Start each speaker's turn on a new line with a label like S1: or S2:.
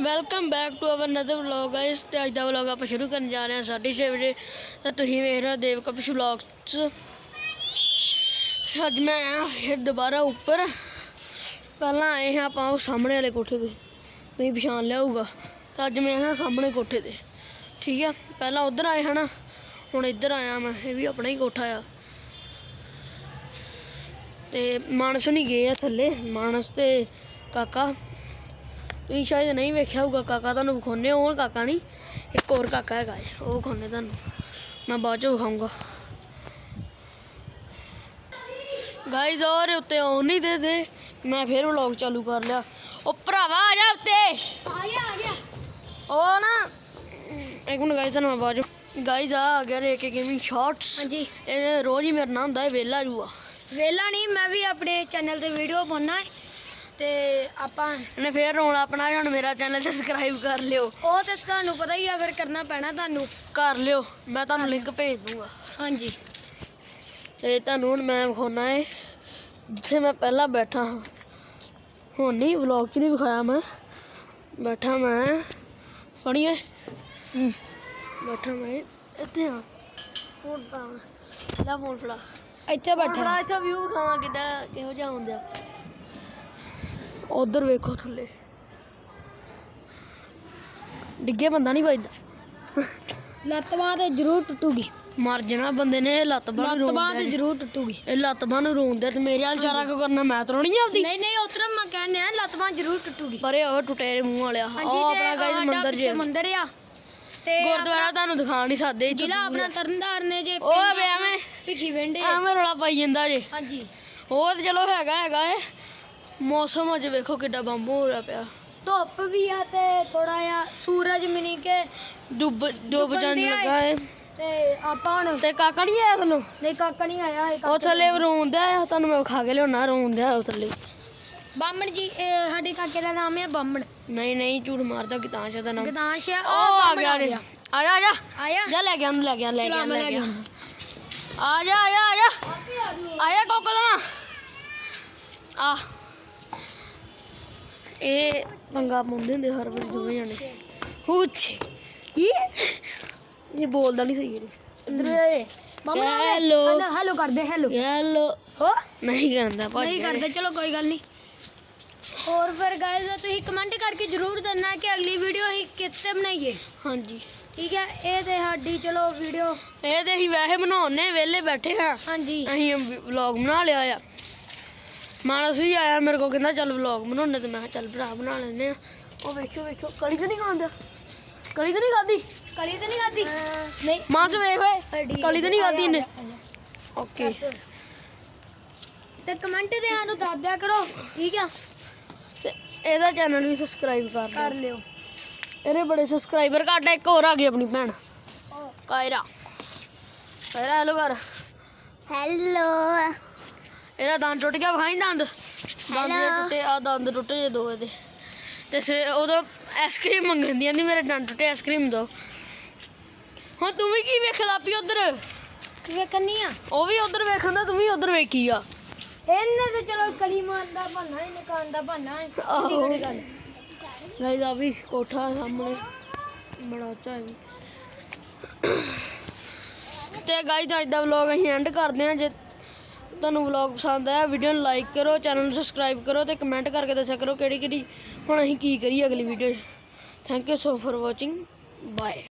S1: Welcome back to ਅਵਰ ਨਦਰ vlog guys ਤੇ ਅੱਜ ਦਾ ਵਲੌਗ ਆਪਾਂ ਸ਼ੁਰੂ ਕਰਨ ਜਾ ਰਹੇ ਹਾਂ 6:30 ਵਜੇ। ਤਾਂ ਤੁਸੀਂ ਵੇਖ ਰਹੇ ਹੋ ਦੇਵ ਵਲੌਗਸ ਅੱਜ ਮੈਂ ਆਇਆ ਫਿਰ ਦੁਬਾਰਾ ਉੱਪਰ। ਪਹਿਲਾਂ ਆਏ ਹਾਂ ਆਪਾਂ ਉਹ ਸਾਹਮਣੇ ਵਾਲੇ ਕੋਠੇ ਤੇ। ਨਹੀਂ, ਪਛਾਣ ਲਿਆ ਹੋਊਗਾ। ਤਾਂ ਅੱਜ ਮੈਂ ਆਇਆ ਸਾਹਮਣੇ ਕੋਠੇ ਤੇ। ਠੀਕ ਆ? ਪਹਿਲਾਂ ਉਧਰ ਆਏ ਹਨਾ। ਹੁਣ ਇੱਧਰ ਆਇਆ ਮੈਂ, ਇਹ ਵੀ ਆਪਣਾ ਹੀ ਕੋਠਾ ਆ। ਤੇ ਮਾਨਸ ਨਹੀਂ ਗਏ ਆ ਥੱਲੇ। ਮਾਨਸ ਤੇ ਕਾਕਾ। ਤੁਸੀਂ ਸ਼ਾਇਦ ਨਹੀਂ ਵੇਖਿਆ ਹੋਊਗਾ ਕਾਕਾ ਤੁਹਾਨੂੰ ਵਿਖਾਉਨੇ ਉਹ ਕਾਕਾ ਨਹੀਂ। ਇੱਕ ਹੋਰ ਕਾਕਾ ਹੈਗਾ ਉਹ ਵਿਖਾਉਨੇ ਤੁਹਾਨੂੰ। ਮੈਂ ਬਾਅਦ ਚ ਵਿਖਾਊਂਗਾ। ਗਾਇਜ਼ ਔਰ ਉੱਤੇ ਆਉਣ ਨਹੀਂ ਦੇ ਦੇ। ਮੈਂ ਫਿਰ ਵਲੌਗ ਚਾਲੂ ਕਰ ਲਿਆ। ਉਹ ਭਰਾਵਾ ਆ ਜਾ ਉੱਤੇ।
S2: ਆ ਗਿਆ ਆ ਗਿਆ।
S1: ਉਹ ਨਾ ਇੱਕ ਮਿੰਟ ਗਾਇਜ਼ ਤੁਹਾਨੂੰ ਮੈਂ ਬਾਅਦ ਗਾਇਜ਼ ਆ ਆ ਗਿਆ ਰੇ ਕੇ ਗੇਮਿੰਗ ਸ਼ਾਰਟਸ
S2: ਹਾਂਜੀ।
S1: ਇਹ ਰੋਜ਼ ਹੀ ਮੇਰਾ ਨਾਮ ਹੁੰਦਾ ਹੈ ਵੇਲਾ ਜੂਆ।
S2: ਵੇਲਾ ਨਹੀਂ ਮੈਂ ਵੀ ਆਪਣੇ ਚੈਨਲ ਤੇ ਵੀਡੀਓ ਪਾਉਣਾ ਹੈ। ਤੇ ਆਪਾਂ
S1: ਇਹਨੇ ਫੇਰ ਰੋਣਾ ਆਪਣਾ ਹੁਣ ਮੇਰਾ ਚੈਨਲ ਸਬਸਕ੍ਰਾਈਬ ਕਰ ਲਿਓ।
S2: ਉਹ ਤੇ ਤੁਹਾਨੂੰ ਪਤਾ ਹੀ ਆ ਫਿਰ ਕਰਨਾ ਪੈਣਾ ਤੁਹਾਨੂੰ।
S1: ਕਰ ਲਿਓ ਮੈਂ ਤੁਹਾਨੂੰ ਲਿੰਕ ਭੇਜ ਦੂੰਗਾ।
S2: ਹਾਂਜੀ।
S1: ਤੇ ਤੁਹਾਨੂੰ ਹੁਣ ਮੈਂ ਵਿਖਾਉਣਾ ਹੈ ਜਿੱਥੇ ਮੈਂ ਪਹਿਲਾਂ ਬੈਠਾ ਹਾਂ। ਹੁਣ ਨਹੀਂ ਵਲੌਗ 'ਚ ਨਹੀਂ ਵਿਖਾਇਆ ਮੈਂ। ਬੈਠਾ ਮੈਂ ਫੜੀ ਓਏ
S2: ਹੂੰ।
S1: ਬੈਠਾ ਮੈਂ ਇੱਥੇ ਹਾਂ। ਫੋਨ ਪਾ ਲੈ ਫੋਨ ਫੜਾ।
S2: ਇੱਥੇ ਬੈਠਾ।
S1: ਇੱਥੇ ਵਿਊ ਵਿਖਾਵਾਂ ਕਿੱਦਾਂ ਕਿਹੋ ਜਿਹਾ ਹੁੰਦਾ। ਉਧਰ ਵੇਖੋ ਥੱਲੇ। ਡਿੱਗੇ ਬੰਦਾ ਨਹੀਂ ਵੱਜਦਾ।
S2: ਲੱਤ ਬਾਂਹ ਤੇ ਜ਼ਰੂਰ ਟੁੱਟੂਗੀ।
S1: ਮਰ ਜਾਣਾ ਬੰਦੇ ਨੇ ਇਹ ਲੱਤ ਬਾਂਹ
S2: ਲੱਤ
S1: ਨੂੰ
S2: ਬਾਂਹ ਤੇ ਜ਼ਰੂਰ ਟੁੱਟੂਗੀ।
S1: ਇਹ ਲੱਤ ਬਾਂਹ ਨੂੰ ਰੋਂਦੇ ਤੇ ਮੇਰੇ ਹਾਲ ਚਾਰਾ ਕਿਉਂ ਕਰਨਾ ਮੈਂ ਤਰੋਣੀ ਆਪਦੀ।
S2: ਨਹੀਂ ਨਹੀਂ ਉਤਰ ਮੈਂ ਕਹਿੰਦੇ ਆ ਲੱਤ ਬਾਂਹ ਜ਼ਰੂਰ ਟੁੱਟੂਗੀ।
S1: ਪਰੇ ਉਹ ਟੁੱਟੇ ਮੂੰਹ ਵਾਲਿਆ
S2: ਹਾਂਜੀ ਤੇ ਸਾਡਾ
S1: ਮੰਦਰ
S2: ਪਿੱਛੇ
S1: ਜੇ।
S2: ਮੰਦਿਰ ਆ। ਤੇ
S1: ਗੁਰਦੁਆਰਾ ਤੁਹਾਨੂੰ ਦਿਖਾ ਨਹੀਂ ਸਕਦੇ
S2: ਜ਼ਿਲ੍ਹਾ ਆਪਣਾ
S1: ਆ।
S2: ਤਰਨਤਾਰਨ ਨੇ ਜੇ
S1: ਉਹ ਐਵੇਂ
S2: ਭਿੱਖੀ ਵਿੰਡੇ
S1: ਐਵੇਂ ਰੌਲਾ ਪਾਈ ਜਾਂਦਾ ਜੇ।
S2: ਹਾਂਜੀ।
S1: ਉਹ ਤੇ ਚਲੋ ਹੈਗਾ ਹੈਗਾ ਏ ਮੌਸਮ ਅਜ ਵੇਖੋ ਕਿੱਡਾ ਬੰਬੂ ਹੋ ਰਿਹਾ ਪਿਆ।
S2: ਧੁੱਪ ਵੀ ਆ ਤੇ ਥੋੜਾ ਜਿਹਾ ਸੂਰਜ ਮਿਨੀ ਕੇ
S1: ਡੁੱਬ ਡੁੱਬ
S2: ਡੁੱਬਣ
S1: ਜਾਣ
S2: ਡਿਆ।
S1: ਲੱਗਾ ਏ।
S2: ਤੇ ਆਪਾਂ ਹੁਣ
S1: ਤੇ ਕਾਕਾ ਨਹੀਂ ਆਇਆ ਤੁਹਾਨੂੰ?
S2: ਨਹੀਂ ਕਾਕਾ ਨਹੀਂ ਆਇਆ ਇਹ
S1: ਉਹ ਥੱਲੇ ਰੋਂਦਾ ਆ ਤੁਹਾਨੂੰ ਮੈਂ ਖਾ ਕੇ ਲਿਆਉਣਾ ਰੋਂਦਾ ਉਹ ਥੱਲੇ।
S2: ਬਾਮਣ ਜੀ ਇਹ ਸਾਡੇ ਕਾਕੇ ਦਾ ਨਾਮ ਹੈ ਬਾਮਣ
S1: ਨਹੀਂ ਨਹੀਂ ਝੂਠ ਮਾਰਦਾ ਕਿਤਾਂਸ਼ ਦਾ ਨਾਮ।
S2: ਗਦਾਸ਼
S1: ਉਹ ਆ ਗਿਆ ਰੇ ਆ ਜਾ ਆ ਜਾ।
S2: ਆਇਆ।
S1: ਜਾ ਲੈ ਗਿਆ ਉਹਨੂੰ ਲੈ ਗਿਆ ਲੈ
S2: ਚਲਾ
S1: ਗਿਆ
S2: ਮੈਂ
S1: ਲੈ
S2: ਲੈ
S1: ਗਿਆ।
S2: ਗਿਆ।
S1: ਆ ਜਾ ਆ ਜਾ ਆ ਜਾ। ਆਇਆ ਕੋਕੋ ਦਾ ਆ। ਇਹ ਪੰਗਾ ਪਾਉਂਦੇ ਹੁੰਦੇ ਹਰ ਵਾਰੀ ਦੋਵੇਂ ਜਾਣੇ। ਹੁੱਛ ਕੀ? ਇਹ ਬੋਲਦਾ ਨਹੀਂ ਸਹੀ ਇਹ। ਇਧਰ
S2: ਬਾਮਣ
S1: ਹੈਲੋ
S2: ਹੈਲੋ ਕਰਦੇ ਹੈਲੋ
S1: ਹੈਲੋ
S2: ਹੋ?
S1: ਨਹੀਂ ਕਰਦਾ ਭਾਜੀ
S2: ਨਹੀਂ ਕਰਦੇ ਚਲੋ ਕੋਈ ਗੱਲ ਨਹੀਂ ਹੋਰ ਫਿਰ ਗਾਇਜ਼ ਤੁਸੀਂ ਕਮੈਂਟ ਕਰਕੇ ਜਰੂਰ ਦੱਸਣਾ ਕਿ ਅਗਲੀ ਵੀਡੀਓ ਅਸੀਂ ਕਿੱਥੇ ਬਣਾਈਏ।
S1: ਹਾਂਜੀ।
S2: ਠੀਕ ਹੈ ਇਹ ਤੇ ਸਾਡੀ ਚਲੋ ਵੀਡੀਓ
S1: ਇਹ ਤੇ ਅਸੀਂ ਵੈਸੇ ਬਣਾਉਣੇ ਵਿਹਲੇ ਬੈਠੇ ਹਾਂ।
S2: ਹਾਂਜੀ।
S1: ਅਸੀਂ ਵਲੌਗ ਬਣਾ ਲਿਆ ਆ। ਮਾਨਸ ਵੀ ਆਇਆ ਮੇਰੇ ਕੋਲ ਕਹਿੰਦਾ ਚੱਲ ਵਲੌਗ ਬਣਾਉਣੇ ਤੇ ਮੈਂ ਕਿਹਾ ਚੱਲ ਭਰਾ ਬਣਾ ਲੈਨੇ ਆ। ਉਹ ਵੇਖੋ ਵੇਖੋ ਕਲੀ ਤਾਂ ਨਹੀਂ ਖਾਂਦਾ? ਕਲੀ ਤਾਂ ਨਹੀਂ ਖਾਦੀ
S2: ਕਲੀ ਤੇ ਨਹੀਂ ਖਾਦੀ ਨਹੀਂ।
S1: ਮਾਸ ਵੇਖ ਓਏ ਕਲੀ ਤਾਂ ਨਹੀਂ ਖਾਦੀ ਇਹਨੇ। ਓਕੇ।
S2: ਤੇ ਕਮੈਂਟ ਤੇ ਸਾਨੂੰ ਦੱਸ ਦਿਆ ਕਰੋ ਠੀਕ ਆ?
S1: ਤੇ ਇਹਦਾ ਚੈਨਲ ਵੀ ਸਬਸਕ੍ਰਾਈਬ ਕਰ
S2: ਕਰ
S1: ਲਓ।
S2: ਲਿਓ
S1: ਇਹਦੇ ਬੜੇ ਸਬਸਕ੍ਰਾਈਬਰ ਘੱਟ ਇੱਕ ਹੋਰ ਆ ਗਈ ਆਪਣੀ ਭੈਣ। ਕਾਇਰਾ। ਕਾਇਰਾ ਹੈਲੋ ਕਰ।
S2: ਹੈਲੋ
S1: ਇਹਦਾ ਦੰਦ ਟੁੱਟ ਗਿਆ ਵਿਖਾਈ ਦੰਦ? ਦੰਦ ਟੁੱਟੇ ਆ ਦੰਦ ਟੁੱਟੇ ਜੇ ਦੋ ਇਹਦੇ। ਤੇ ਸੇ ਉਦੋਂ ਆਈਸਕ੍ਰੀਮ ਮੰਗਦੀ ਆਂਦੀ ਮੇਰੇ ਦੰਦ ਟੁੱਟੇ ਆਈਸਕ੍ਰੀਮ ਦੋ। ਹੁਣ ਤੂੰ ਵੀ ਕੀ ਵੇਖ ਲੱਪੀ ਉਧਰ?
S2: ਵੇਖਣੀ ਆ।
S1: ਉਹ ਵੀ ਉਧਰ ਵੇਖਣ ਦਾ ਤੂੰ ਵੀ ਉਧਰ ਵੇਖੀ ਆ।
S2: ਇਹਨੇ ਤੇ ਚਲੋ ਕਲੀ ਮਾਰਦਾ ਬੰਨਾ ਇਹਨੇ ਕਾਂਡ ਦਾ ਬੰਨਾ ਹੈ। ਕਿਹੜੀ ਗੱਲ।
S1: ਗਾਇਸ ਆ ਵੀ ਕੋਠਾ ਸਾਹਮਣੇ ਬੜਾ ਉੱਚਾ ਹੈ। ਤੇ ਗਾਇਸ ਅੱਜ ਦਾ ਵਲੌਗ ਅਸੀਂ ਐਂਡ ਕਰਦੇ ਹਾਂ। ਜੇ ਤੁਹਾਨੂੰ ਵਲੌਗ ਪਸੰਦ ਆਇਆ ਵੀਡੀਓ ਨੂੰ ਲਾਈਕ ਕਰੋ ਚੈਨਲ ਨੂੰ ਸਬਸਕ੍ਰਾਈਬ ਕਰੋ ਤੇ ਕਮੈਂਟ ਕਰਕੇ ਦੱਸਿਆ ਕਰੋ ਕਿਹੜੀ ਕਿਹੜੀ ਹੁਣ ਅਸੀਂ ਕੀ ਕਰੀਏ ਅਗਲੀ ਵੀਡੀਓ 'ਚ। Thank you so for watching bye